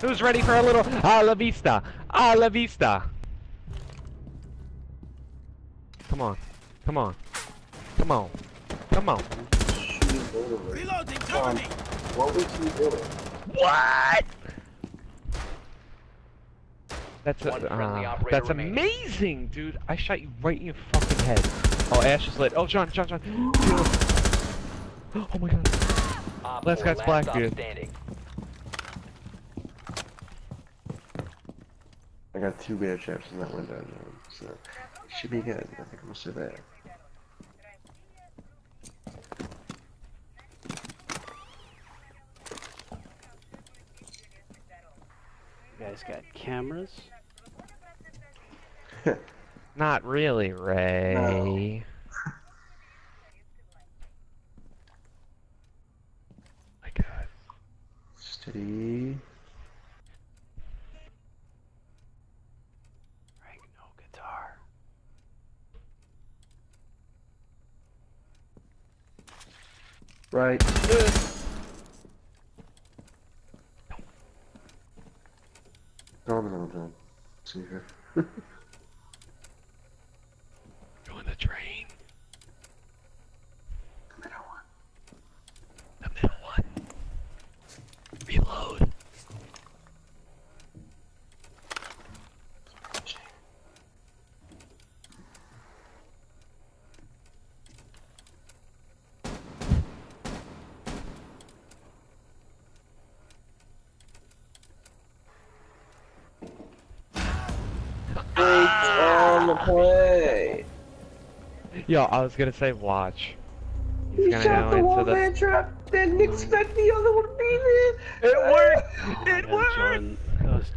Who's ready for a little a la vista? A la vista. Come on. Come on. Come on. Come on. Reloading, cover me! What was he doing? What? That's a, uh, that's remaining. amazing, dude. I shot you right in your fucking head. Oh, Ash is lit. Oh, John, John, John. Oh my god. Op Last four, guy's black, dude. I got two bear traps in that window, John, so should be good. I think I'm gonna there. You guys got cameras? Not really, Ray. My god. Steady. Right. Down, John. See here. Go in the drain. The middle one. The middle one. Reload. On the play. Yo, I was gonna say watch. He's You gonna shot the into one the. man trap. Didn't expect the other one to be there. It worked. Oh, it worked. Jordan, that was